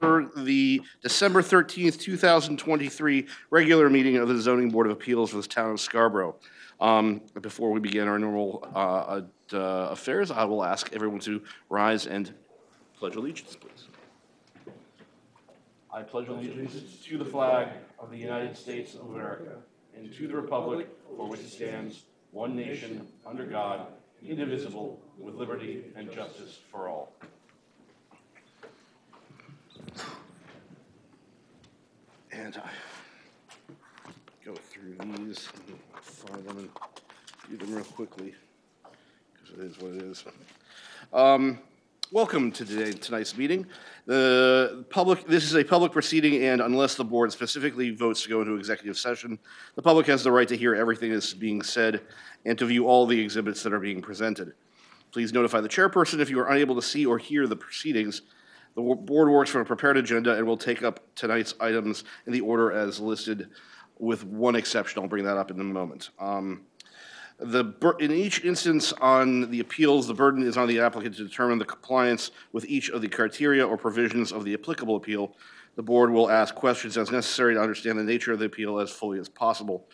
for the December 13th, 2023 regular meeting of the Zoning Board of Appeals for the town of Scarborough. Um, Before we begin our normal uh, uh, affairs, I will ask everyone to rise and pledge allegiance, please. I pledge allegiance to the flag of the United States of America and to the republic for which it stands, one nation, under God, indivisible, with liberty and justice for all. And I go through these, and find them and do them real quickly, because it is what it is. Um, Welcome to today, tonight's meeting. The public, this is a public proceeding, and unless the board specifically votes to go into executive session, the public has the right to hear everything that's being said and to view all the exhibits that are being presented. Please notify the chairperson if you are unable to see or hear the proceedings. The board works from a prepared agenda and will take up tonight's items in the order as listed, with one exception. I'll bring that up in a moment. Um, the, in each instance on the appeals, the burden is on the applicant to determine the compliance with each of the criteria or provisions of the applicable appeal. The board will ask questions as necessary to understand the nature of the appeal as fully as possible.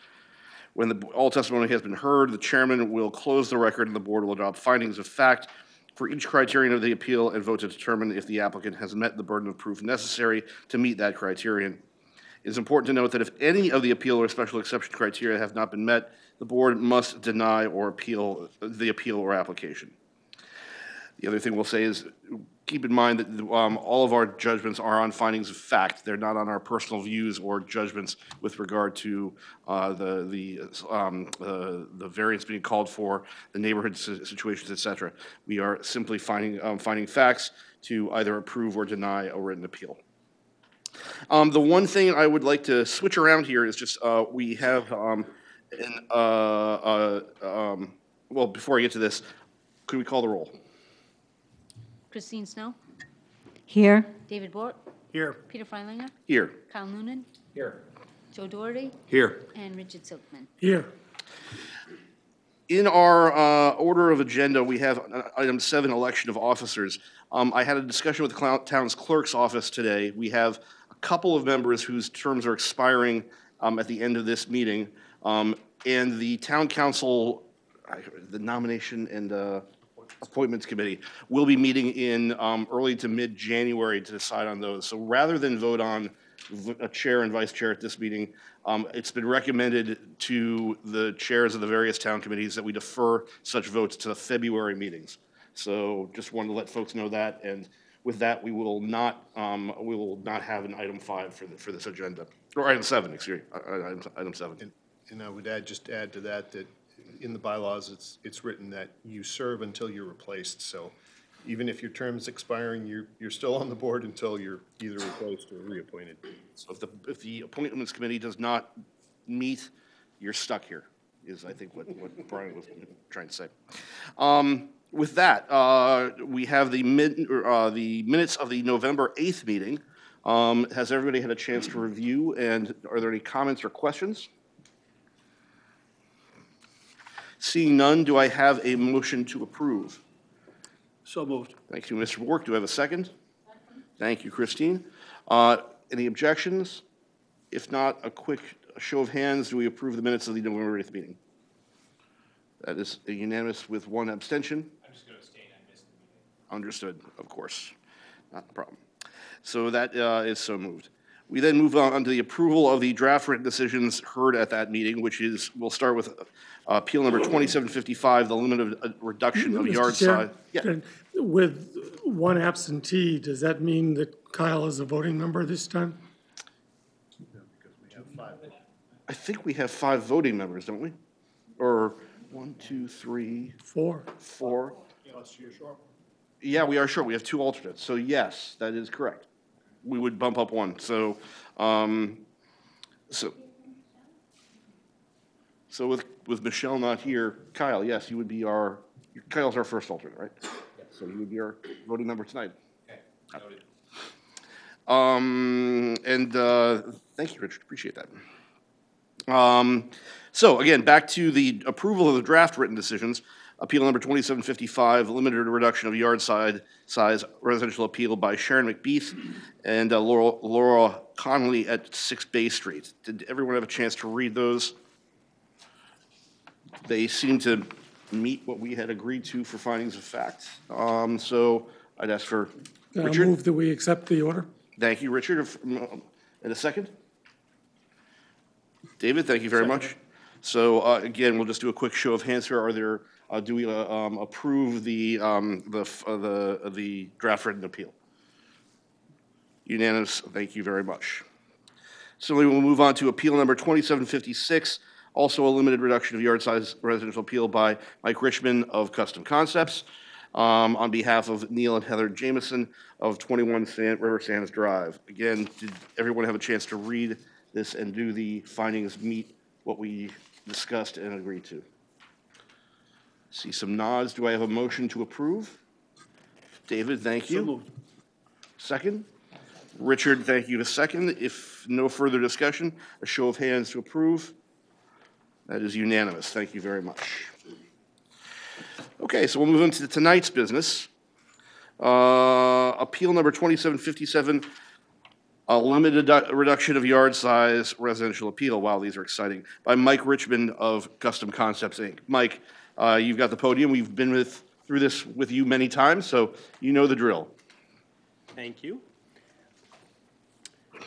When the, all testimony has been heard, the chairman will close the record and the board will adopt findings of fact for each criterion of the appeal and vote to determine if the applicant has met the burden of proof necessary to meet that criterion. It is important to note that if any of the appeal or special exception criteria have not been met, the board must deny or appeal the appeal or application. The other thing we'll say is, keep in mind that um, all of our judgments are on findings of fact. They're not on our personal views or judgments with regard to uh, the, the, um, uh, the variance being called for, the neighborhood situations, et cetera. We are simply finding, um, finding facts to either approve or deny a written appeal. Um, the one thing I would like to switch around here is just, uh, we have, um, an, uh, uh, um, well, before I get to this, could we call the roll? Christine Snow, Here. David Bort, Here. Peter Freilinger, Here. Kyle Noonan, Here. Joe Doherty, Here. and Richard Silkman. Here. In our uh, order of agenda, we have uh, item seven, election of officers. Um, I had a discussion with the town's clerk's office today. We have a couple of members whose terms are expiring um, at the end of this meeting. Um, And the town council, I- the nomination and uh, appointments committee will be meeting in um, early to mid-January to decide on those. So rather than vote on a chair and vice chair at this meeting, um, it's been recommended to the chairs of the various town committees that we defer such votes to the February meetings. So just wanted to let folks know that, and with that, we will not, um, we will not have an item five for, the- for this agenda, or item seven, excuse me, uh, uh, item- item seven. And I would add, just add to that, that in the bylaws, it's, it's written that you serve until you're replaced. So even if your term's expiring, you're, you're still on the board until you're either replaced or reappointed. So if the, if the appointments committee does not meet, you're stuck here, is I think what, what Brian was trying to say. Um, With that, uh, we have the or, uh, the minutes of the November 8th meeting. Um, Has everybody had a chance to review, and are there any comments or questions? Seeing none, do I have a motion to approve? So moved. Thank you, Mr. Bork. Do I have a second? Thank you, Christine. Uh, Any objections? If not, a quick show of hands, do we approve the minutes of the November 8th meeting? That is unanimous with one abstention. I'm just going to abstain, I missed the meeting. Understood, of course, not a problem. So that uh, is so moved. We then move on to the approval of the draft written decisions heard at that meeting, which is, we'll start with uh, appeal number 2755, the limit of uh, reduction of Mr. yard Chair, size. Yeah. With one absentee, does that mean that Kyle is a voting member this time? I think we have five voting members, don't we? Or one, two, three, Four. four? Yeah, we are short. We have two alternates. So yes, that is correct. We would bump up one. So, um, so, so with, with Michelle not here, Kyle, yes, you would be our, Kyle's our first alternate, right? So you would be our voting member tonight. Um, and, uh, thank you, Richard. Appreciate that. Um, So again, back to the approval of the draft written decisions. Appeal number 2755, limited reduction of yard side, size residential appeal by Sharon McBeath and uh, Laurel- Laura Connolly at 6 Bay Street. Did everyone have a chance to read those? They seem to meet what we had agreed to for findings of fact. Um, So I'd ask for, I Richard? move that we accept the order. Thank you, Richard. If- um, In a second? David, thank you very much. So uh, again, we'll just do a quick show of hands here. Are there, uh, do we uh, um, approve the, um, the, f- uh, the, uh, the draft written appeal? Unanimous, thank you very much. So we will move on to appeal number 2756, also a limited reduction of yard size residential appeal by Mike Richmond of Custom Concepts um, on behalf of Neil and Heather Jamison of 21 San- River Sands Drive. Again, did everyone have a chance to read this and do the findings meet what we discussed and agreed to? See some nods. Do I have a motion to approve? David, thank you. Second? Richard, thank you to second. If no further discussion, a show of hands to approve. That is unanimous. Thank you very much. Okay, so we'll move into tonight's business. Uh, Appeal number 2757, a limited reduction of yard size residential appeal. Wow, these are exciting. By Mike Richmond of Custom Concepts, Inc. Mike, uh, you've got the podium. We've been with, through this with you many times, so you know the drill. Thank you. I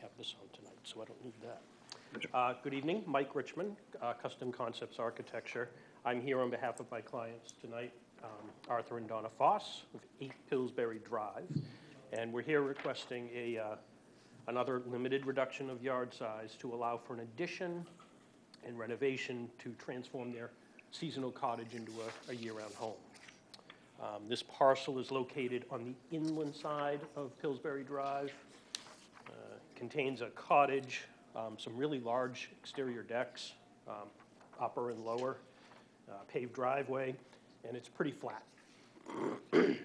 have this on tonight, so I don't need that. Uh, Good evening, Mike Richmond, uh, Custom Concepts Architecture. I'm here on behalf of my clients tonight, um, Arthur and Donna Foss of 8 Pillsbury Drive. And we're here requesting a, uh, another limited reduction of yard size to allow for an addition and renovation to transform their seasonal cottage into a- a year-round home. Um, This parcel is located on the inland side of Pillsbury Drive. Uh, Contains a cottage, um, some really large exterior decks, um, upper and lower, uh, paved driveway, and it's pretty flat.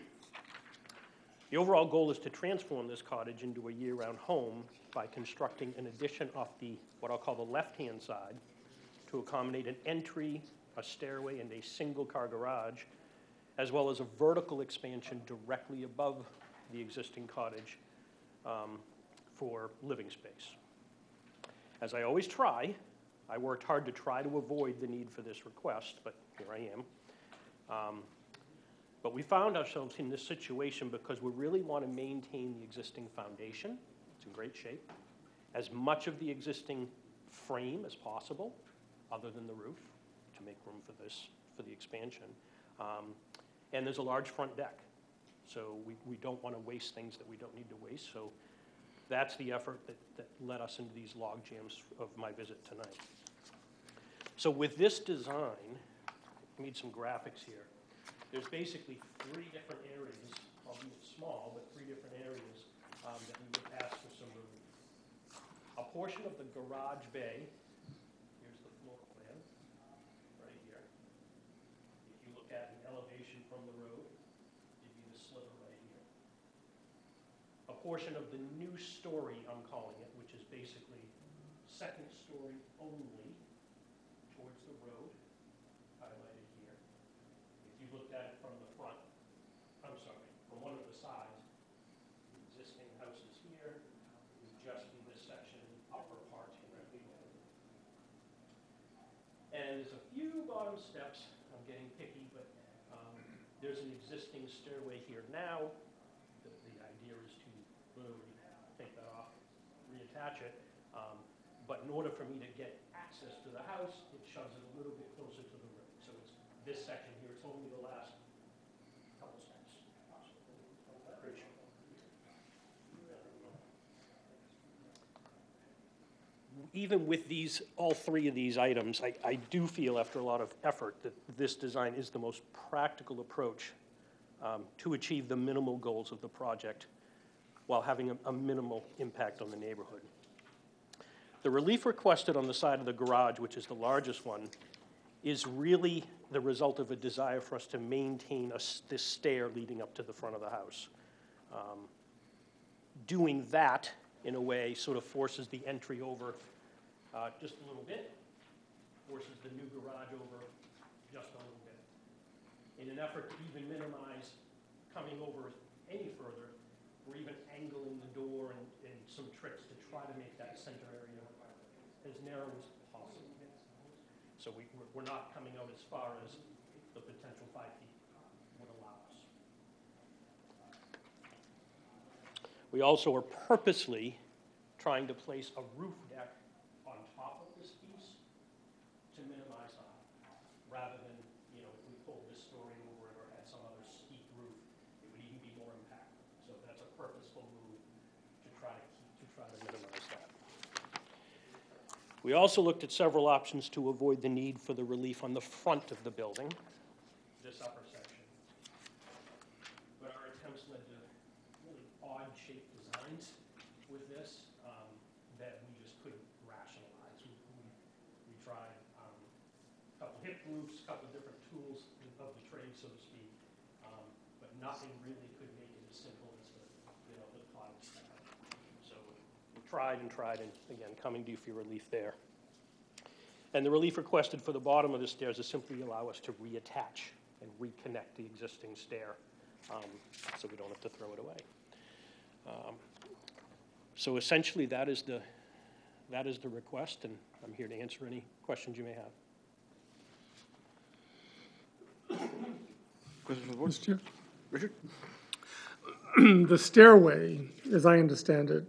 The overall goal is to transform this cottage into a year-round home by constructing an addition off the, what I'll call the left-hand side, to accommodate an entry, a stairway, and a single-car garage, as well as a vertical expansion directly above the existing cottage um, for living space. As I always try, I worked hard to try to avoid the need for this request, but here I am. Um, But we found ourselves in this situation because we really want to maintain the existing foundation. It's in great shape. As much of the existing frame as possible, other than the roof, to make room for this, for the expansion. Um, And there's a large front deck, so we, we don't want to waste things that we don't need to waste. So that's the effort that, that led us into these log jams of my visit tonight. So with this design, I need some graphics here. There's basically three different areas, albeit small, but three different areas um, that we would ask for some relief. A portion of the garage bay, here's the floor plan, right here. If you look at an elevation from the road, it'd be the sliver right here. A portion of the new story, I'm calling it, which is basically second story only towards the road, highlighted here. If you looked at it from the front, I'm sorry, from one of the sides, the existing houses here, just in this section, upper part directly. And there's a few bottom steps, I'm getting picky, but um, there's an existing stairway here now. The, the idea is to literally take that off, reattach it. Um, But in order for me to get access to the house, it shoves it a little bit closer to the road. So it's this section here, it's only the last couple steps. Even with these, all three of these items, I, I do feel after a lot of effort that this design is the most practical approach um, to achieve the minimal goals of the project while having a, a minimal impact on the neighborhood. The relief requested on the side of the garage, which is the largest one, is really the result of a desire for us to maintain a this stair leading up to the front of the house. Um, Doing that, in a way, sort of forces the entry over uh, just a little bit, forces the new garage over just a little bit. In an effort to even minimize coming over any further, we're even angling the door and, and some tricks to try to make that center area as narrow as possible. So we, we're- we're not coming out as far as the potential five feet would allow us. We also are purposely trying to place a roof deck on top of this piece to minimize the height, rather than, you know, if we pulled this story over it or had some other steep roof, it would even be more impactful. So that's a purposeful move to try to keep, to try to minimize that. We also looked at several options to avoid the need for the relief on the front of the building, this upper section. But our attempts led to really odd-shaped designs with this um, that we just couldn't rationalize. We, we- we tried um, a couple hip roofs, a couple different tools of the trade, so to speak, um, but nothing really could make it as simple as the, you know, the cottage style. So we tried and tried, and again, coming to you for your relief there. And the relief requested for the bottom of the stairs is simply allow us to reattach and reconnect the existing stair, um, so we don't have to throw it away. Um, So essentially, that is the, that is the request, and I'm here to answer any questions you may have. Questions from the board? Mr. Chair? Richard? The stairway, as I understand it,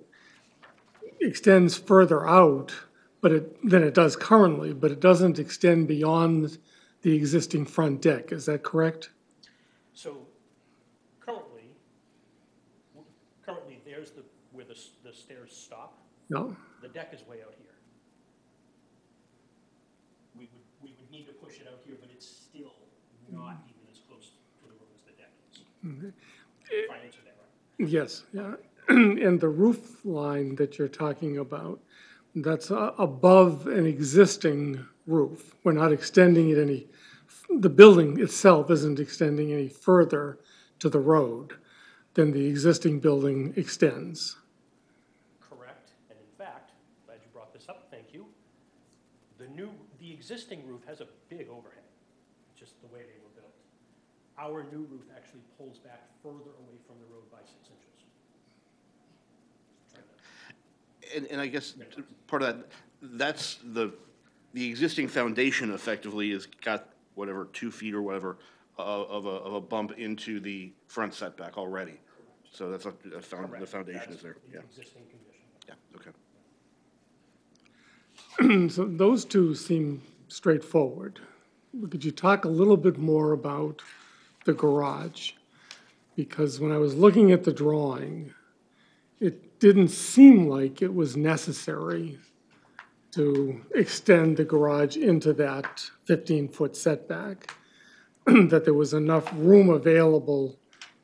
extends further out, but it, than it does currently, but it doesn't extend beyond the existing front deck, is that correct? So currently, currently, there's the, where the the stairs stop. No? The deck is way out here. We would, we would need to push it out here, but it's still not even as close to the room as the deck is. Mm-hmm. If I answered that right. Yes, yeah. And the roof line that you're talking about, that's a- above an existing roof. We're not extending it any, the building itself isn't extending any further to the road than the existing building extends. Correct, and in fact, glad you brought this up, thank you. The new, the existing roof has a big overhang, just the way they were built. Our new roof actually pulls back further away from the road by six inches. And, and I guess part of that, that's the, the existing foundation effectively has got whatever, two feet or whatever uh, of a, of a bump into the front setback already. So that's a, a found, the Correct. foundation That's is there, the yeah, Existing condition. yeah, okay. So those two seem straightforward. Could you talk a little bit more about the garage? Because when I was looking at the drawing, it didn't seem like it was necessary to extend the garage into that 15-foot setback, that there was enough room available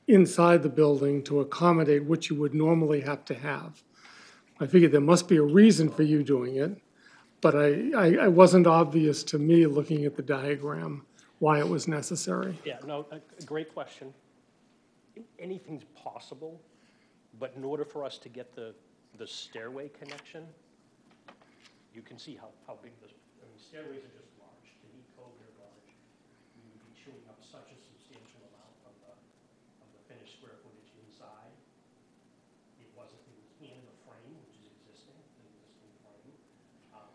inside the building to accommodate what you would normally have to have. I figured there must be a reason for you doing it, but I, I, it wasn't obvious to me, looking at the diagram, why it was necessary. Yeah, no, a, a great question. Anything's possible, but in order for us to get the, the stairway connection, you can see how, how big the, I mean, stairways are just large. To meet code, they're large. We would be chewing up such a substantial amount of the, of the finished square footage inside. It wasn't, it was in the frame, which is existing, the existing frame. Um,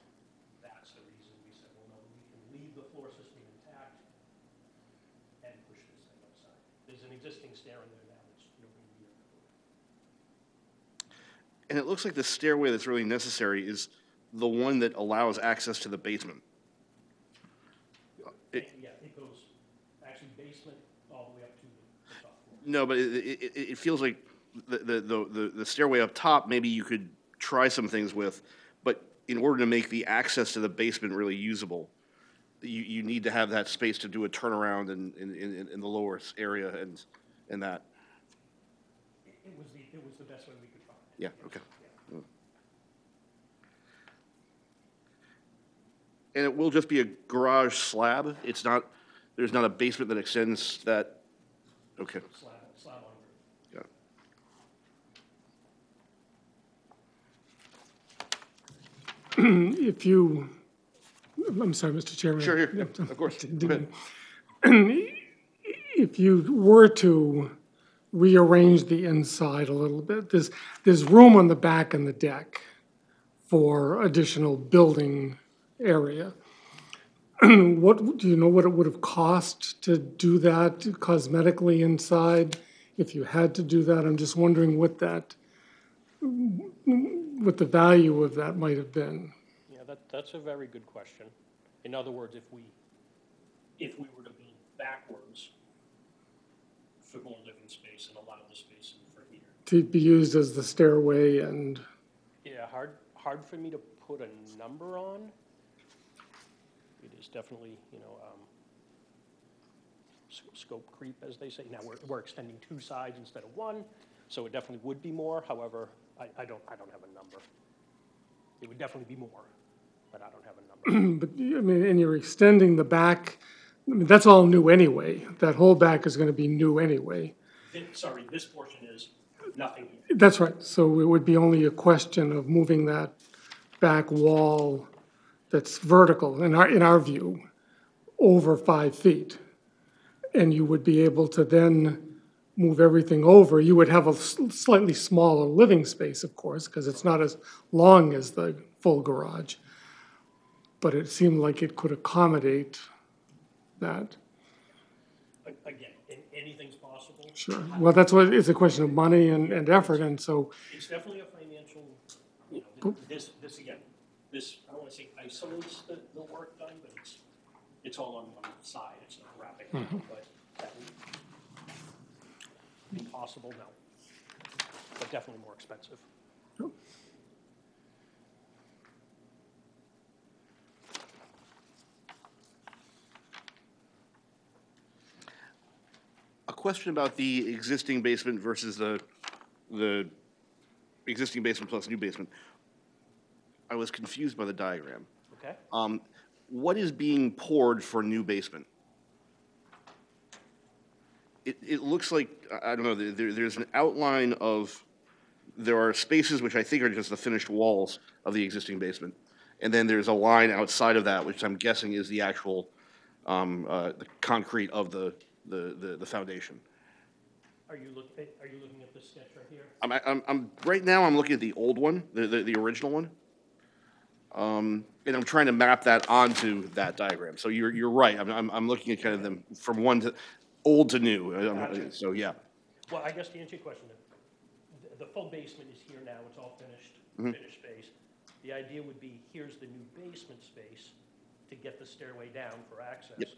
That's the reason we said, well, no, we can leave the floor system intact and push this thing outside. There's an existing stair in there now that's nowhere near the floor. And it looks like the stairway that's really necessary is the one that allows access to the basement. It- Yeah, it goes, actually basement all the way up to the top floor. No, but it, it, it- it feels like the, the, the, the stairway up top, maybe you could try some things with, but in order to make the access to the basement really usable, you, you need to have that space to do a turnaround in, in, in, in the lower area and, and that. It it was the, it was the best way we could find. Yeah, okay. Mm. And it will just be a garage slab? It's not, there's not a basement that extends that, okay, Slab, slab on roof. yeah. If you, I'm sorry, Mr. Chairman. Sure, here, Yep, of course. didn't- Go ahead. if you were to rearrange the inside a little bit, there's, there's room on the back and the deck for additional building area. What, do you know what it would have cost to do that cosmetically inside? If you had to do that, I'm just wondering what that, what the value of that might have been. Yeah, that, that's a very good question. In other words, if we, if we were to build backwards for more living space and allow the space in for here. To be used as the stairway and, Yeah, hard, hard for me to put a number on. It is definitely, you know, um, s- scope creep, as they say. Now, we're, we're extending two sides instead of one, so it definitely would be more. However, I, I don't, I don't have a number. It would definitely be more, but I don't have a number. but, I mean, and you're extending the back, I mean, that's all new anyway. That whole back is gonna be new anyway. Thi- Sorry, this portion is nothing here. That's right, so it would be only a question of moving that back wall that's vertical, in our, in our view, over five feet. And you would be able to then move everything over. You would have a s- slightly smaller living space, of course, because it's not as long as the full garage. But it seemed like it could accommodate that, Again, anything's possible. sure. Well, that's what, it's a question of money and, and effort, and so It's definitely a financial, you know, th- this, this again, this, I don't wanna say isolates the, the work done, but it's, it's all on one side, it's not wrapping, mm-hmm. but that would be possible, no. But definitely more expensive. A question about the existing basement versus the, the existing basement plus new basement. I was confused by the diagram. Okay? Um, what is being poured for new basement? It, it looks like, I, don't know, there, there's an outline of, there are spaces which I think are just the finished walls of the existing basement. And then there's a line outside of that, which I'm guessing is the actual, um, uh, the concrete of the, the, the, the foundation. Are you look, are you looking at this sketch right here? I'm, I'm, I'm, right now, I'm looking at the old one, the, the, the original one. Um, and I'm trying to map that onto that diagram. So you're, you're right, I'm, I'm, I'm looking at kind of them from one to, old to new, Gotcha. so, yeah. Well, I guess to answer your question, the, the full basement is here now, it's all finished, Mm-hmm. finished space. The idea would be, here's the new basement space to get the stairway down for access.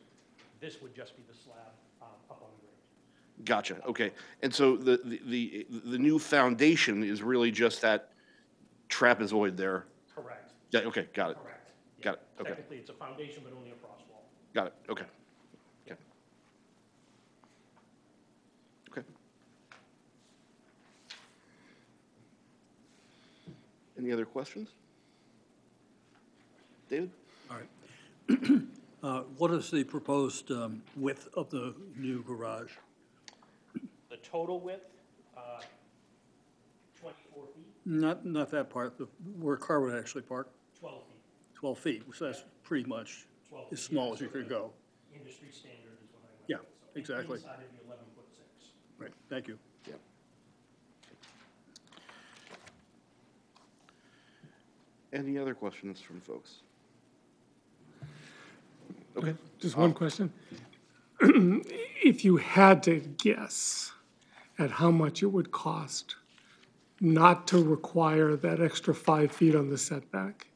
This would just be the slab, um, up on the grade. Gotcha, okay. And so the, the, the, the new foundation is really just that trapezoid there? Correct, Yeah, okay, got it, correct. Yeah. Got it, okay. Technically, it's a foundation, but only a frost wall. got it, okay. Okay. Okay. Any other questions? David? All right. Uh, What is the proposed um, width of the new garage? The total width, uh, twenty-four feet, Not, not that part, the- where a car would actually park, twelve feet, 12 feet, so that's pretty much 12 as small yeah, as you so could go. Industry standard is what I went Yeah, with. So in- exactly. Inside of the eleven foot six. Right, thank you. Yeah. Any other questions from folks? Okay, Just um, one question. If you had to guess at how much it would cost not to require that extra five feet on the setback,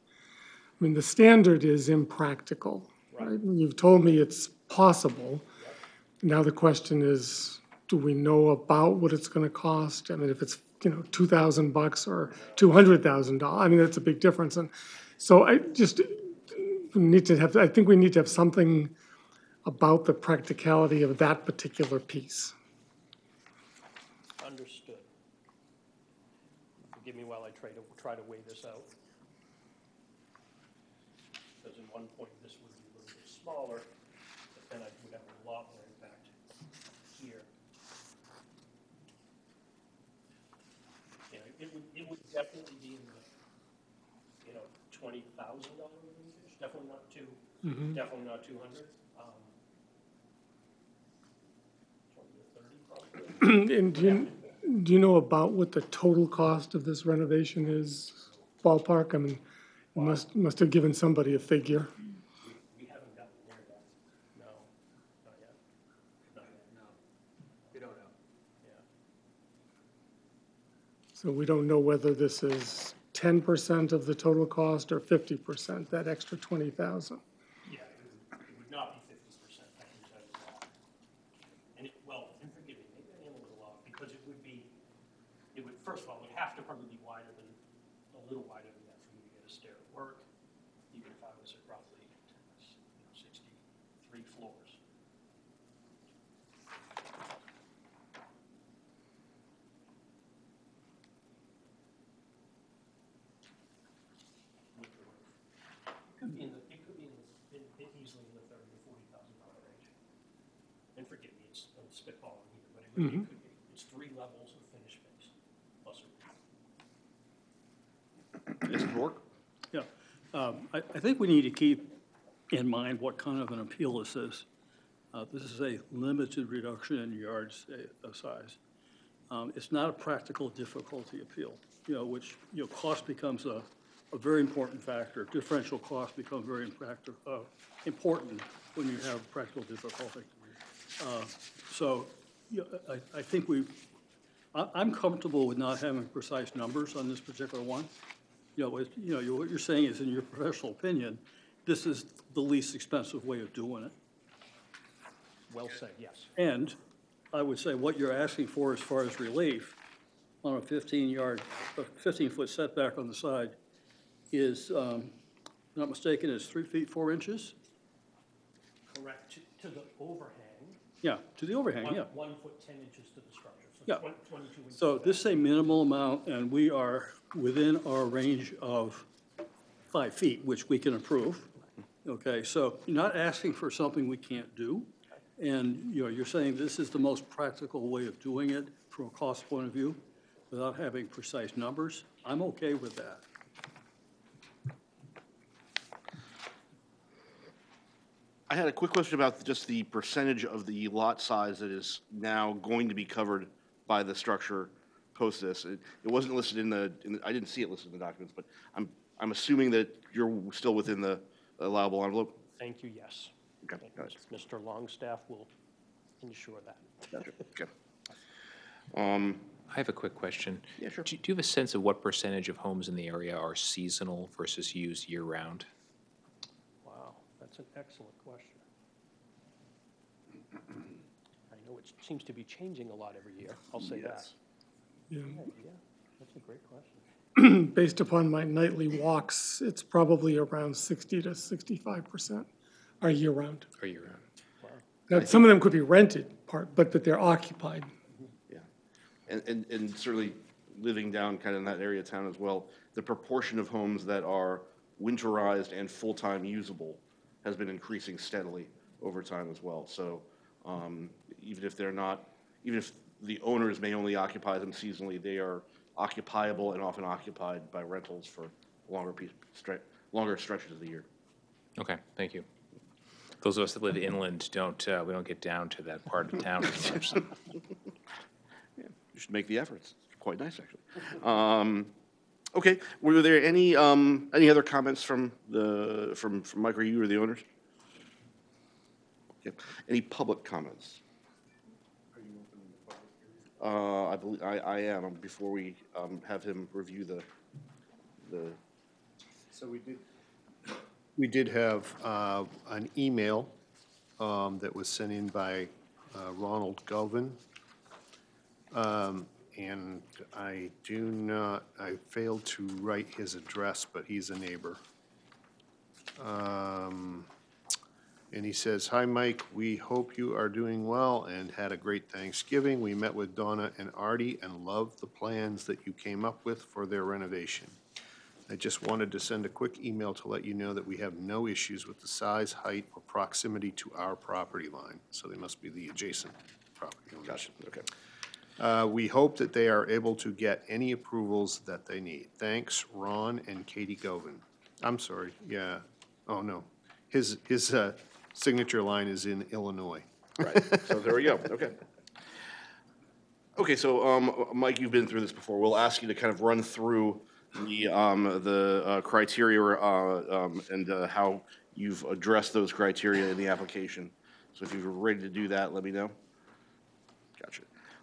I mean, the standard is impractical, right? You've told me it's possible. Now the question is, do we know about what it's gonna cost? I mean, if it's, you know, two thousand bucks or two hundred thousand dollars, I mean, that's a big difference. And so I just, need to have, I think we need to have something about the practicality of that particular piece. Understood. Forgive me while I try to, try to weigh this out. Because in one point, this would be a little bit smaller, but then I would have a lot more impact here. Yeah, it would, it would definitely be in the, you know, twenty thousand dollar definitely not two, definitely not two hundred. Um, And do you, do you know about what the total cost of this renovation is ballpark? I mean, you must, must have given somebody a figure. We haven't gotten there yet. No, not yet. Not yet. No. We don't know. Yeah. So we don't know whether this is 10% of the total cost or 50%, that extra 20,000? Spitballing here, but it could be, it's three levels of finished base, plus a roof. Mr. Bork? Yeah, um, I, I think we need to keep in mind what kind of an appeal this is. Uh, This is a limited reduction in yards uh, of size. Um, It's not a practical difficulty appeal, you know, which, you know, cost becomes a, a very important factor. Differential cost becomes very uh, important when you have practical difficulty. Uh, So, know, I, I think we, I'm comfortable with not having precise numbers on this particular one. You know, it- you know, you- what you're saying is, in your professional opinion, this is the least expensive way of doing it. Well said, yes. And I would say what you're asking for as far as relief on a 15-yard, a 15-foot setback on the side is, um, not mistaken, is three feet, four inches? Correct, to, to the overhang, Yeah, to the overhang, one, yeah. one foot ten inches to the structure, Yeah. so twen- twenty-two inches. So this is a minimal amount, and we are within our range of five feet, which we can approve. Okay, so you're not asking for something we can't do. And, you know, you're saying this is the most practical way of doing it from a cost point of view, without having precise numbers. I'm okay with that. I had a quick question about just the percentage of the lot size that is now going to be covered by the structure post this. It it wasn't listed in the, in the- I didn't see it listed in the documents, but I'm, I'm assuming that you're still within the allowable envelope? Thank you, yes. Okay, Thank you. Mr. Longstaff will ensure that. Okay. Um, I have a quick question. Yeah, sure. Do do you have a sense of what percentage of homes in the area are seasonal versus used year-round? Wow, that's an excellent question. I know it seems to be changing a lot every year, I'll say that. Yes. Yeah. Yeah, that's a great question. Based upon my nightly walks, it's probably around sixty to sixty-five percent are year-round. Or year-round? Now, some of them could be rented part, but that they're occupied. Mm-hmm. Yeah. And, and, and certainly living down kind of in that area of town as well, the proportion of homes that are winterized and full-time usable has been increasing steadily over time as well. So, um, even if they're not, even if the owners may only occupy them seasonally, they are occupiable and often occupied by rentals for longer piece, stre- longer stretches of the year. Okay, thank you. Those of us that live inland don't, uh, we don't get down to that part of town as much. so- You should make the efforts. It's quite nice, actually. Um, okay, were there any, um, any other comments from the, from, from Mike or you or the owners? Okay. Any public comments? Uh, I believe, I, I am, um, before we, um, have him review the, the, So we did. We did have uh, an email um, that was sent in by uh, Ronald Galvin. Um, And I do not, I failed to write his address, but he's a neighbor. Um, And he says, "Hi, Mike, we hope you are doing well and had a great Thanksgiving. We met with Donna and Artie and loved the plans that you came up with for their renovation. I just wanted to send a quick email to let you know that we have no issues with the size, height, or proximity to our property line." So they must be the adjacent property gotcha, okay. Uh, We hope that they are able to get any approvals that they need. Thanks, Ron and Katie Govin. I'm sorry, yeah, oh, no. His, his uh, signature line is in Illinois. Right, so there we go, okay. Okay, so, um, Mike, you've been through this before. We'll ask you to kind of run through the, um, the, uh, criteria, uh, um, and, uh, how you've addressed those criteria in the application. So if you're ready to do that, let me know. Gotcha.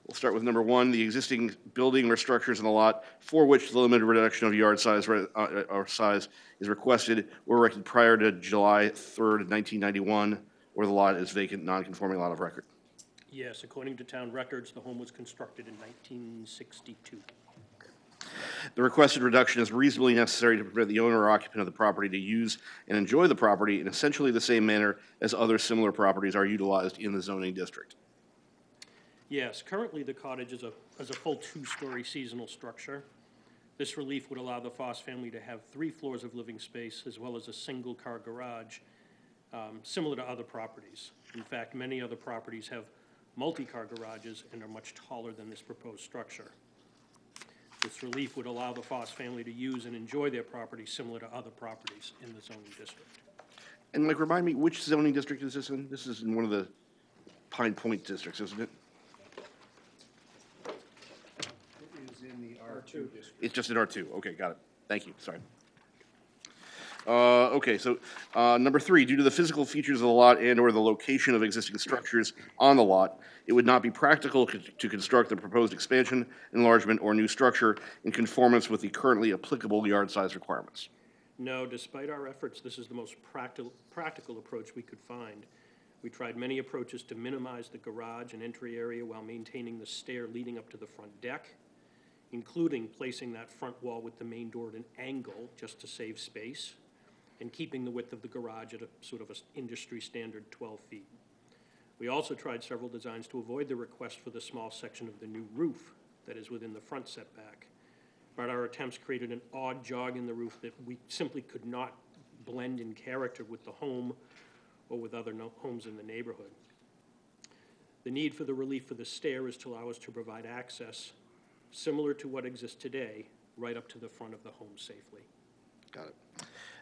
We'll start with number one, the existing building or structures in the lot for which the limited reduction of yard size, re- uh, or size is requested were erected prior to July third, nineteen ninety-one, or the lot is vacant, non-conforming lot of record. Yes, according to town records, the home was constructed in 1962. The requested reduction is reasonably necessary to permit the owner or occupant of the property to use and enjoy the property in essentially the same manner as other similar properties are utilized in the zoning district. Yes, currently the cottage is a, is a full two-story seasonal structure. This relief would allow the Foss family to have three floors of living space as well as a single-car garage, um, similar to other properties. In fact, many other properties have multi-car garages and are much taller than this proposed structure. This relief would allow the Foss family to use and enjoy their property similar to other properties in the zoning district. And like, remind me, which zoning district is this in? This is in one of the Pine Point districts, isn't it? It is in the R2 district. It's just an R2. Okay, got it. Thank you, sorry. Uh, okay, so, uh, number three, due to the physical features of the lot and/or the location of existing structures on the lot, it would not be practical co- to construct the proposed expansion, enlargement, or new structure in conformance with the currently applicable yard size requirements. No, despite our efforts, this is the most practical, practical approach we could find. We tried many approaches to minimize the garage and entry area while maintaining the stair leading up to the front deck, including placing that front wall with the main door at an angle just to save space, and keeping the width of the garage at a sort of an industry standard twelve feet. We also tried several designs to avoid the request for the small section of the new roof that is within the front setback. But our attempts created an odd jog in the roof that we simply could not blend in character with the home or with other no- homes in the neighborhood. The need for the relief for the stair is to allow us to provide access similar to what exists today, right up to the front of the home safely. Got it.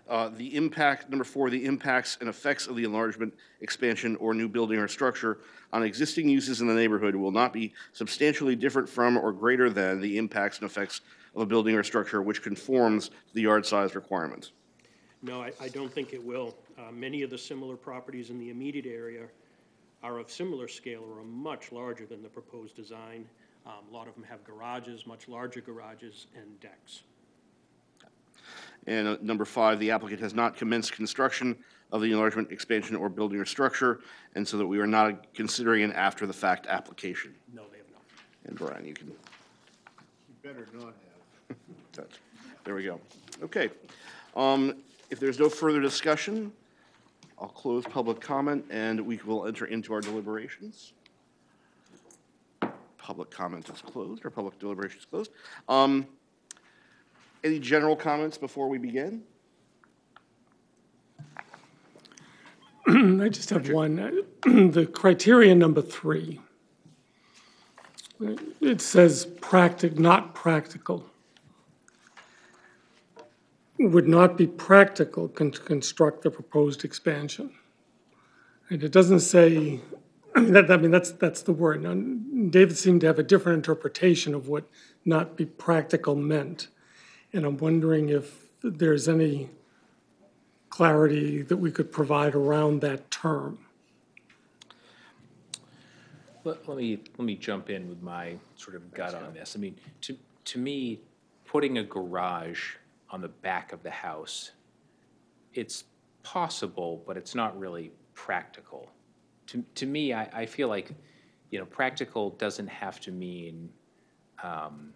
Uh, The impact, number four, the impacts and effects of the enlargement, expansion, or new building or structure on existing uses in the neighborhood will not be substantially different from or greater than the impacts and effects of a building or structure which conforms to the yard size requirements. No, I, I don't think it will. Uh, Many of the similar properties in the immediate area are of similar scale or are much larger than the proposed design. Um, A lot of them have garages, much larger garages and decks. And uh, number five, the applicant has not commenced construction of the enlargement, expansion, or building or structure, and so that we are not considering an after-the-fact application. No, they have not. And Brian, you can You better not have. There we go. Okay. Um, If there's no further discussion, I'll close public comment and we will enter into our deliberations. Public comment is closed, or public deliberation is closed. Um, Any general comments before we begin? I just have one. The criteria number three. It says practic, not practical. Would not be practical to construct the proposed expansion. And it doesn't say, that, I mean, that's, that's the word. Now, David seemed to have a different interpretation of what not be practical meant. And I'm wondering if there's any clarity that we could provide around that term. Let, let me, let me jump in with my sort of gut on this. I mean, to, to me, putting a garage on the back of the house, it's possible, but it's not really practical. To, to me, I, I feel like, you know, practical doesn't have to mean, um,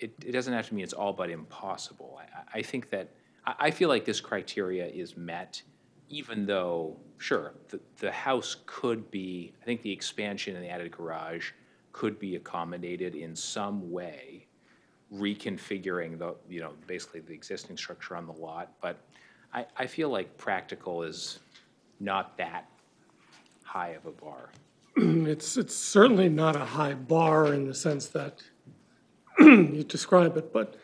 it, it doesn't have to mean it's all but impossible. I, I think that, I, I feel like this criteria is met, even though, sure, the, the house could be, I think the expansion and the added garage could be accommodated in some way, reconfiguring the, you know, basically the existing structure on the lot, but I, I feel like practical is not that high of a bar. It's, it's certainly not a high bar in the sense that you describe it, but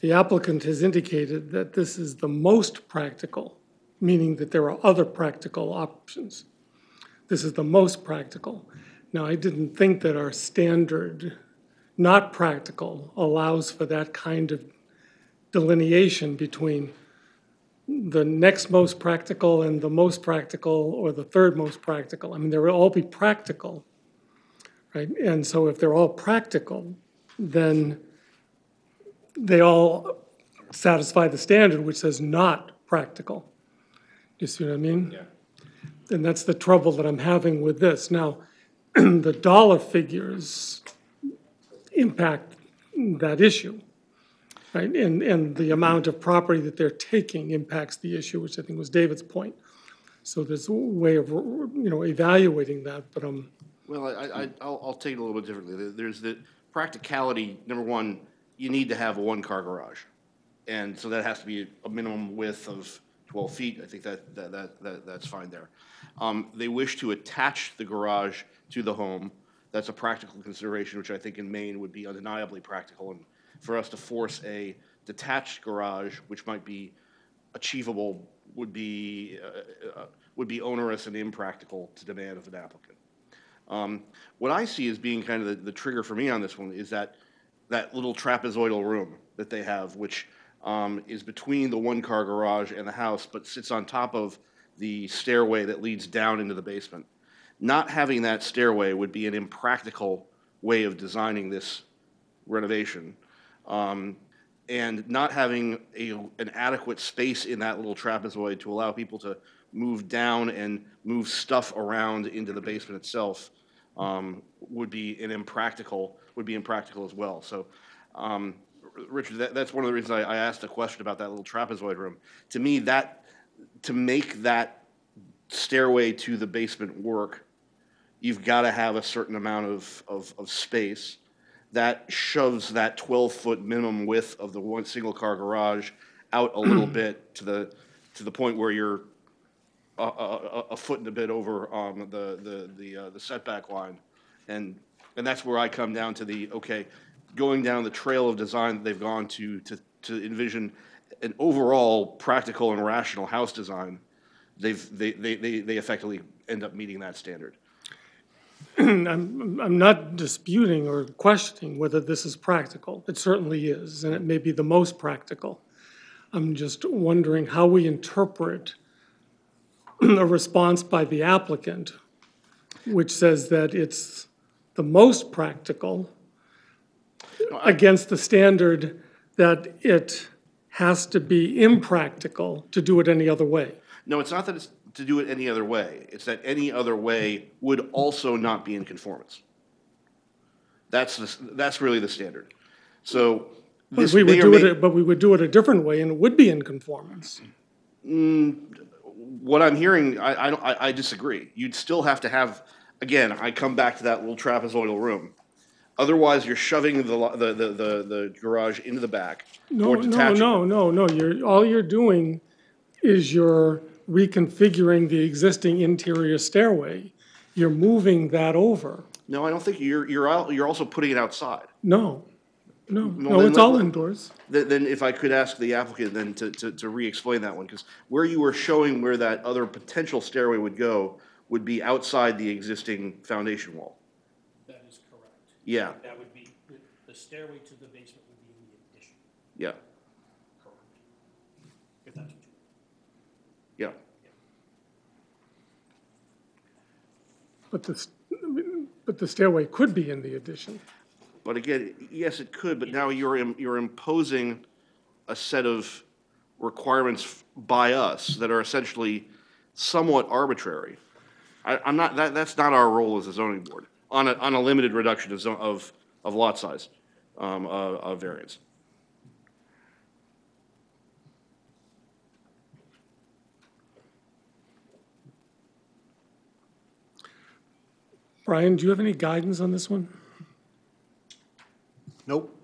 the applicant has indicated that this is the most practical, meaning that there are other practical options. This is the most practical. Now, I didn't think that our standard, not practical, allows for that kind of delineation between the next most practical and the most practical or the third most practical. I mean, they will all be practical, right? And so if they're all practical, then they all satisfy the standard which says not practical. You see what I mean? Yeah. And that's the trouble that I'm having with this. Now, the dollar figures impact that issue, right? And, and the amount of property that they're taking impacts the issue, which I think was David's point. So there's a way of, you know, evaluating that, but um, Well, I, I, I'll, I'll take it a little bit differently. There's the practicality, number one, you need to have a one-car garage. And so that has to be a minimum width of twelve feet. I think that, that, that, that, that's fine there. Um, they wish to attach the garage to the home. That's a practical consideration, which I think in Maine would be undeniably practical. And for us to force a detached garage, which might be achievable, would be, uh, uh, would be onerous and impractical to demand of an applicant. Um, What I see as being kind of the, the trigger for me on this one is that, that little trapezoidal room that they have, which um, is between the one-car garage and the house, but sits on top of the stairway that leads down into the basement. Not having that stairway would be an impractical way of designing this renovation. Um, And not having a, an adequate space in that little trapezoid to allow people to move down and move stuff around into the basement itself um, would be an impractical, would be impractical as well. So, um, Richard, that, that's one of the reasons I, I asked a question about that little trapezoid room. To me, that, to make that stairway to the basement work, you've got to have a certain amount of, of, of space. That shoves that twelve-foot minimum width of the one single-car garage out a little bit to the, to the point where you're a, a, a- a foot and a bit over, um, the, the, the, uh, the setback line. And, and that's where I come down to the, okay, going down the trail of design that they've gone to, to, to envision an overall practical and rational house design, they've, they, they, they, they effectively end up meeting that standard. I'm, I'm not disputing or questioning whether this is practical. It certainly is, and it may be the most practical. I'm just wondering how we interpret a response by the applicant, which says that it's the most practical against the standard that it has to be impractical to do it any other way. No, it's not that it's to do it any other way. It's that any other way would also not be in conformance. That's, the- that's really the standard. So But we would do may, it, but we would do it a different way, and it would be in conformance. Mm, what I'm hearing, I, I don't, I, disagree. You'd still have to have, again, I come back to that little trapezoidal room. Otherwise, you're shoving the, the, the, the, the garage into the back No, no, no, no, no, you're, all you're doing is you're reconfiguring the existing interior stairway. You're moving that over. No, I don't think you're, you're, al- you're also putting it outside. No, no, no, then it's let- all indoors. Then, then if I could ask the applicant then to, to, to re-explain that one, because where you were showing where that other potential stairway would go would be outside the existing foundation wall. That is correct. Yeah, That would be, the stairway to the basement would be in the addition, yeah, correct? If that's what you. yeah. But the, but the stairway could be in the addition. But again, yes, it could, but now you're, im- you're imposing a set of requirements by us that are essentially somewhat arbitrary. I, I'm not, that, that's not our role as a zoning board, on a, on a limited reduction of, of, of lot size, um, uh, of variance. Brian, do you have any guidance on this one? Nope.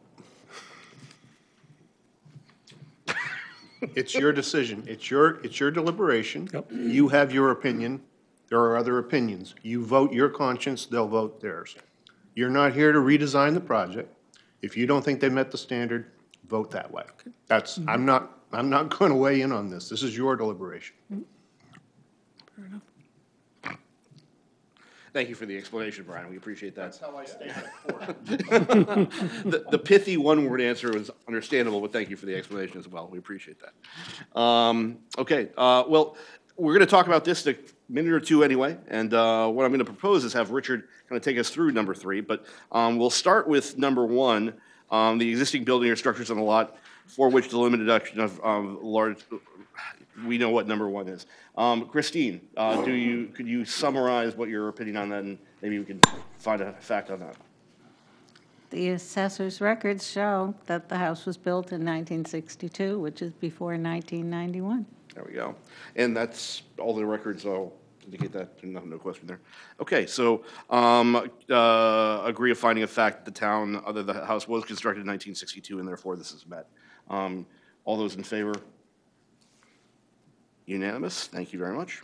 It's your decision. It's your, it's your deliberation. Yep. You have your opinion. There are other opinions. You vote your conscience, they'll vote theirs. You're not here to redesign the project. If you don't think they met the standard, vote that way. That's, I'm not, I'm not going to weigh in on this. This is your deliberation. That, Thank you for the explanation, Brian, we appreciate that. That's how I stay at court. The, the pithy one-word answer was understandable, but thank you for the explanation as well. We appreciate that. Um, okay, uh, well, we're gonna talk about this in a minute or two anyway, and, uh, what I'm gonna propose is have Richard kind of take us through number three, but, um, we'll start with number one, um, the existing building or structures on the lot for which the limited action of, um, large, we know what number one is. Um, Christine, uh, do you, could you summarize what your opinion on that, and maybe we can find a fact on that? The assessor's records show that the house was built in 1962, which is before 1991. There we go. And that's, all the records all indicate that, no, no question there. Okay, so, um, uh, agree of finding a fact that the town, other the house was constructed in nineteen sixty-two, and therefore this is met. Um, all those in favor? Unanimous, thank you very much.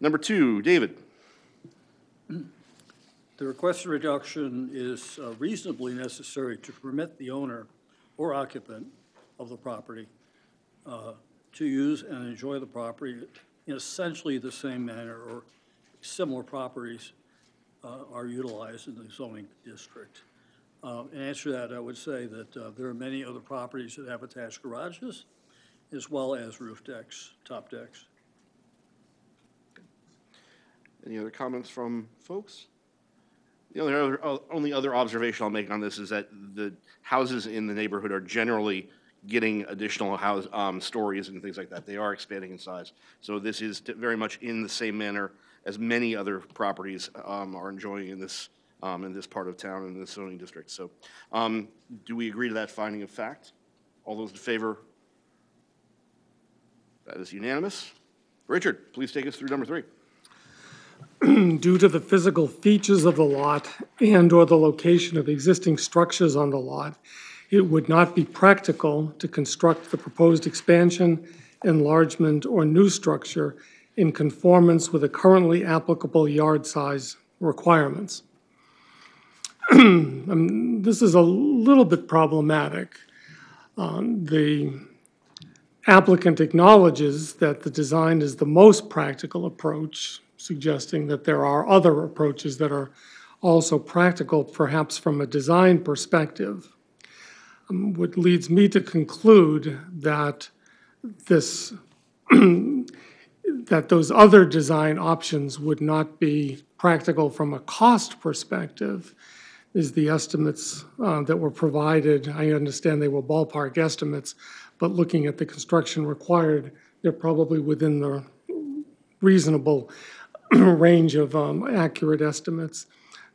Number two, David, The requested reduction is uh, reasonably necessary to permit the owner or occupant of the property uh, to use and enjoy the property in essentially the same manner or similar properties uh, are utilized in the zoning district. Uh, In answer to that, I would say that uh, there are many other properties that have attached garages as well as roof decks, top decks. any other comments from folks? The only other, uh, only other observation I'll make on this is that the houses in the neighborhood are generally getting additional house, um, stories and things like that. They are expanding in size. So this is very much in the same manner as many other properties, um, are enjoying in this, um, in this part of town, and in this zoning district. So, um, do we agree to that finding of fact? All those in favor? That is unanimous. Richard, please take us through number three. due to the physical features of the lot and/or the location of existing structures on the lot, it would not be practical to construct the proposed expansion, enlargement, or new structure in conformance with the currently applicable yard size requirements. Um, This is a little bit problematic. Um, The applicant acknowledges that the design is the most practical approach, suggesting that there are other approaches that are also practical, perhaps from a design perspective. Um, What leads me to conclude that this, that those other design options would not be practical from a cost perspective is the estimates uh, that were provided. I understand they were ballpark estimates, but looking at the construction required, they're probably within the reasonable range of um, accurate estimates,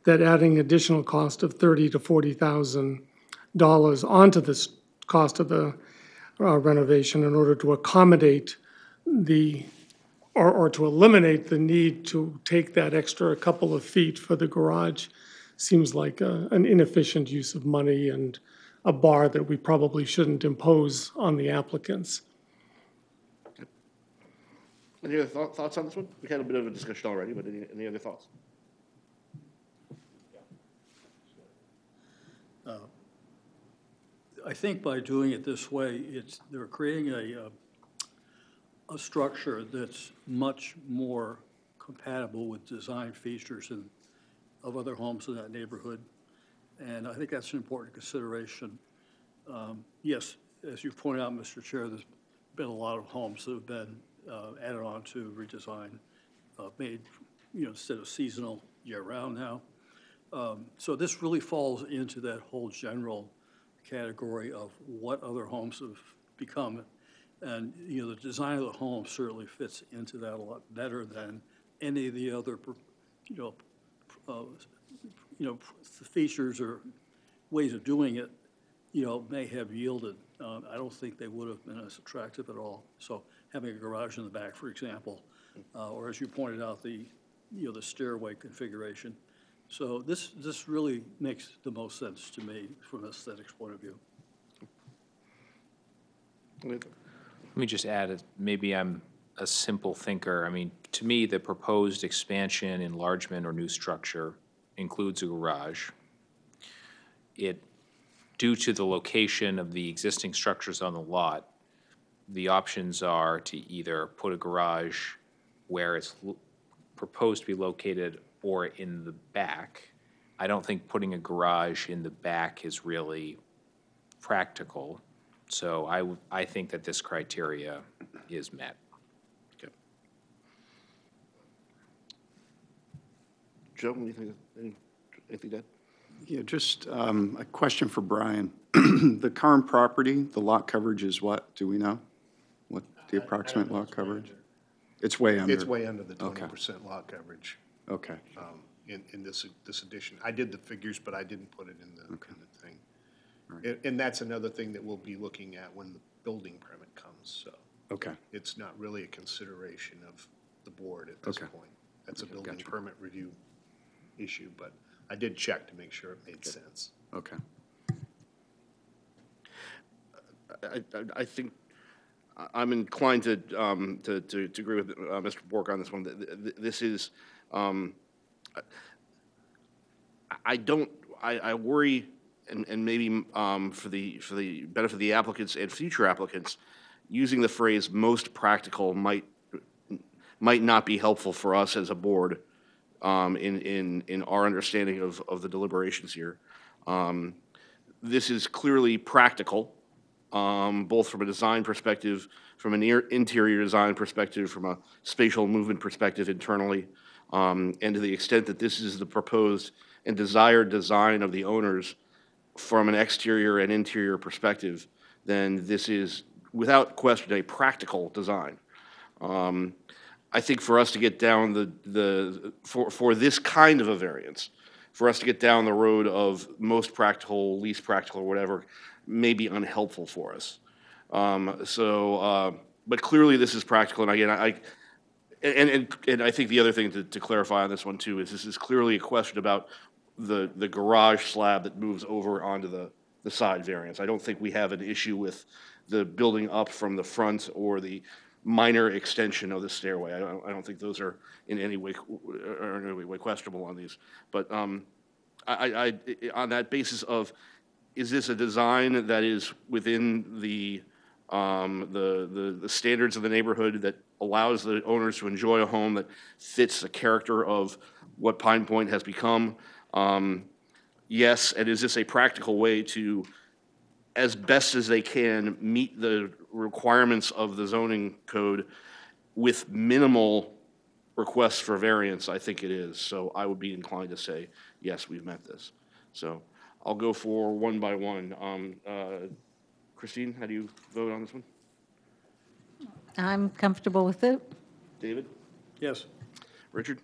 that adding additional cost of thirty to forty thousand dollars onto this cost of the uh, renovation in order to accommodate the, or, or to eliminate the need to take that extra couple of feet for the garage seems like a- an inefficient use of money and a bar that we probably shouldn't impose on the applicants. Any other thou- thoughts on this one? We had a bit of a discussion already, but any, any other thoughts? I think by doing it this way, it's, they're creating a, uh, a structure that's much more compatible with design features and of other homes in that neighborhood. And I think that's an important consideration. Um, Yes, as you've pointed out, Mr. Chair, there's been a lot of homes that have been uh, added on to redesign, uh, made, you know, instead of seasonal, year-round now. Um, So this really falls into that whole general category of what other homes have become. And, you know, the design of the home certainly fits into that a lot better than any of the other, you know, uh, you know, the features or ways of doing it, you know, may have yielded. Uh, I don't think they would have been as attractive at all. So having a garage in the back, for example, uh, or as you pointed out, the, you know, the stairway configuration. So this, this really makes the most sense to me from an aesthetics point of view. Let me just add, it. maybe I'm a simple thinker. I mean, to me, the proposed expansion, enlargement, or new structure includes a garage. It, due to the location of the existing structures on the lot, the options are to either put a garage where it's proposed to be located or in the back. I don't think putting a garage in the back is really practical. So I think that this criteria is met. Joe, what do you think? Any- Anything to add? Yeah, just um, a question for Brian. The current property, the lot coverage is what? Do we know? What the approximate lot coverage? It's way under? It's way under the Okay. twenty percent lot coverage Okay, um, in, in this, this addition. I did the figures, but I didn't put it in the, in the thing. And, and that's another thing that we'll be looking at when the building permit comes, so okay, it's not really a consideration of the board at this Okay. point. That's a building gotcha. permit review issue, but I did check to make sure it made sense. okay. I, I, I think, I'm inclined to, um, to, to, to agree with, uh, Mr. Bork on this one. Th- th- This is, um, I- I don't, I, I worry, and, and maybe, um, for the, for the benefit of the applicants and future applicants, using the phrase "most practical" might, might not be helpful for us as a board, um, in, in, in our understanding of, of the deliberations here. Um, This is clearly practical um, both from a design perspective, from an interior design perspective, from a spatial movement perspective internally, um, and to the extent that this is the proposed and desired design of the owners from an exterior and interior perspective, then this is, without question, a practical design. Um, I think for us to get down the, the, for, for this kind of a variance, for us to get down the road of most practical, least practical, or whatever, may be unhelpful for us. Um, so, uh, but clearly this is practical, and again, I, and, and, and I think the other thing to, to clarify on this one too is this is clearly a question about the, the garage slab that moves over onto the, the side variance. I don't think we have an issue with the building up from the front or the minor extension of the stairway. I don't, I don't think those are in any way, are in any way questionable on these. But, um, I, I, I- on that basis of, is this a design that is within the, um, the, the, the standards of the neighborhood that allows the owners to enjoy a home that fits the character of what Pine Point has become? Um, yes, and is this a practical way to, as best as they can, meet the requirements of the zoning code with minimal requests for variance, I think it is. So I would be inclined to say, yes, we've met this. So I'll go for one by one. Um, uh, Christine, how do you vote on this one? I'm comfortable with it. David? Yes. Richard?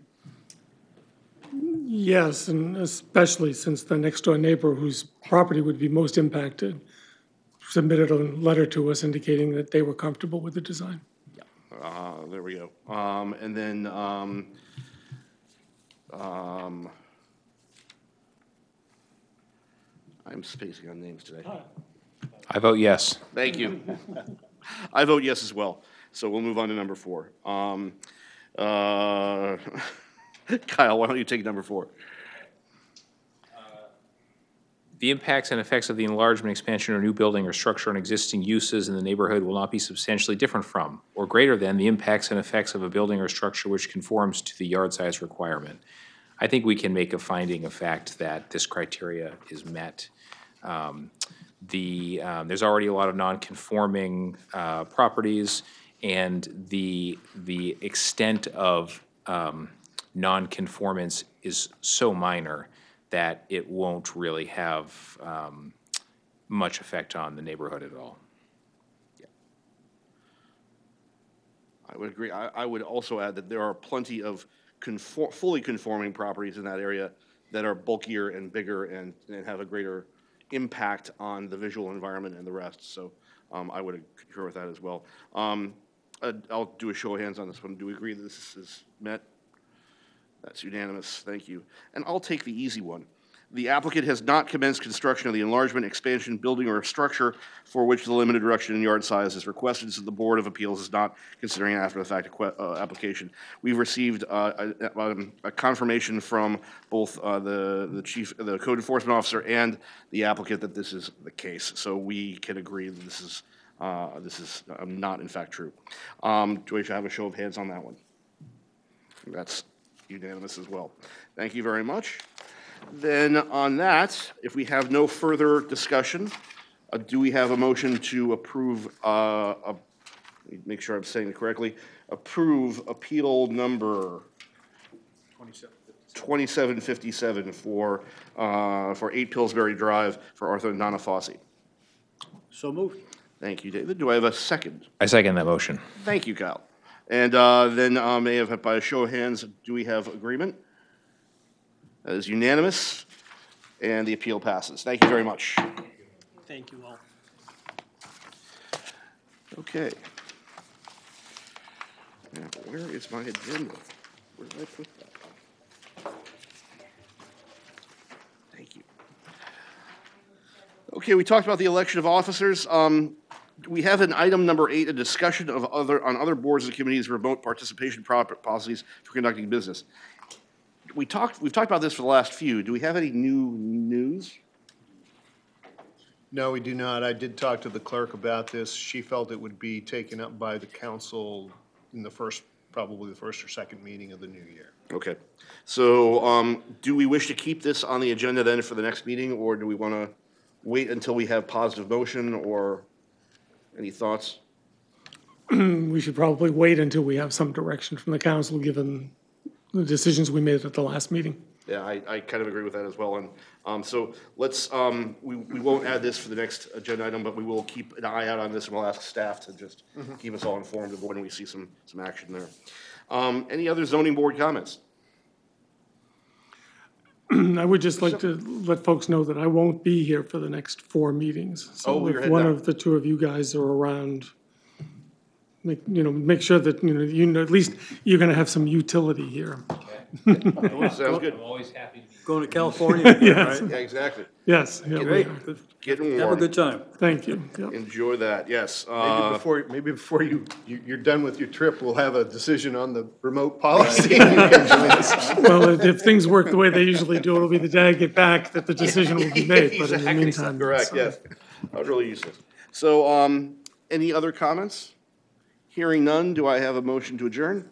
Yes, and especially since the next-door neighbor whose property would be most impacted submitted a letter to us indicating that they were comfortable with the design. Uh, there we go. Um, and then, um, um, I'm spacing on names today. I vote yes. Thank you. I vote yes as well. So we'll move on to number four. Um, uh, Kyle, why don't you take number four? The impacts and effects of the enlargement, expansion, or new building or structure on existing uses in the neighborhood will not be substantially different from or greater than the impacts and effects of a building or structure which conforms to the yard size requirement. I think we can make a finding of fact that this criteria is met. Um, The, um, there's already a lot of non-conforming uh, properties, and the, the extent of um, non-conformance is so minor that it won't really have um, much effect on the neighborhood at all. I would agree. I, I would also add that there are plenty of conform, fully conforming properties in that area that are bulkier and bigger and, and have a greater impact on the visual environment and the rest. So, um, I would concur with that as well. Um, I'll do a show of hands on this one. Do we agree that this is met? That's unanimous, thank you. And I'll take the easy one. The applicant has not commenced construction of the enlargement, expansion, building, or structure for which the limited reduction in yard size is requested, so the Board of Appeals is not considering an after-the-fact uh, application. We've received uh, a um, a confirmation from both uh, the the chief, the code enforcement officer, and the applicant that this is the case. So we can agree that this is, uh, this is um, not in fact true. Um, Do we have a show of hands on that one? That's unanimous as well. Thank you very much. Then on that, if we have no further discussion, uh, do we have a motion to approve, uh, a- let me make sure I'm saying it correctly, approve appeal number 2757 for, uh, for 8 Pillsbury Drive for Arthur and Donna Fossey? So moved. Thank you, David. Do I have a second? I second that motion. Thank you, Kyle. And uh, then uh, may I have, by a show of hands, do we have agreement? That is unanimous, and the appeal passes. Thank you very much. Thank you all. Okay. Now, where is my agenda? Where did I put that? Thank you. Okay, we talked about the election of officers. Um, We have an item number eight, a discussion of other, on other boards and committees, remote participation prop- policies for conducting business. We talked, we've talked about this for the last few. Do we have any new news? No, we do not. I did talk to the clerk about this. She felt it would be taken up by the council in the first, probably the first or second meeting of the new year. Okay. So, um, do we wish to keep this on the agenda then for the next meeting, or do we want to wait until we have positive motion, or any thoughts? We should probably wait until we have some direction from the council, given the decisions we made at the last meeting. Yeah, I, I kind of agree with that as well, and, um, so let's, um, we, we won't add this for the next agenda item, but we will keep an eye out on this, and we'll ask staff to just keep us all informed of when we see some, some action there. Um, any other zoning board comments? I would just like to let folks know that I won't be here for the next four meetings. Oh, So you're if heading one out. of the two of you guys are around, make, you know, make sure that, you know, you know, at least you're gonna have some utility here. Sounds good. I'm always happy to be. Going to California, Yes. right? Yeah, exactly. Yes, yeah, we Great. are. Good. Getting Have a warm. good time. Thank you. Yep. Enjoy that, yes. Maybe Uh, before, maybe before you, you- you're done with your trip, we'll have a decision on the remote policy. and you can join us. Well, if- if things work the way they usually do, it'll be the day I get back that the decision will be made, but in the Exactly. meantime. Correct, so- yes. That was really useless. So, um, any other comments? Hearing none, do I have a motion to adjourn?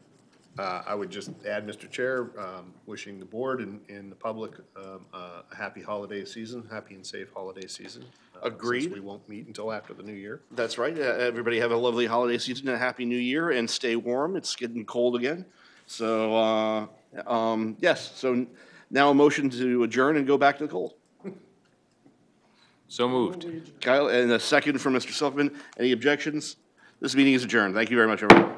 Uh, I would just add, Mr. Chair, um, wishing the board and, and the public um, uh, a happy holiday season, happy and safe holiday season. uh, since Agreed. we won't meet until after the new year. That's right. Uh, Everybody have a lovely holiday season and a happy new year and stay warm. It's getting cold again. So, uh, um, yes, so now a motion to adjourn and go back to the cold. So moved. Kyle, and a second from Mr. Silkman. Any objections? This meeting is adjourned. Thank you very much, everyone.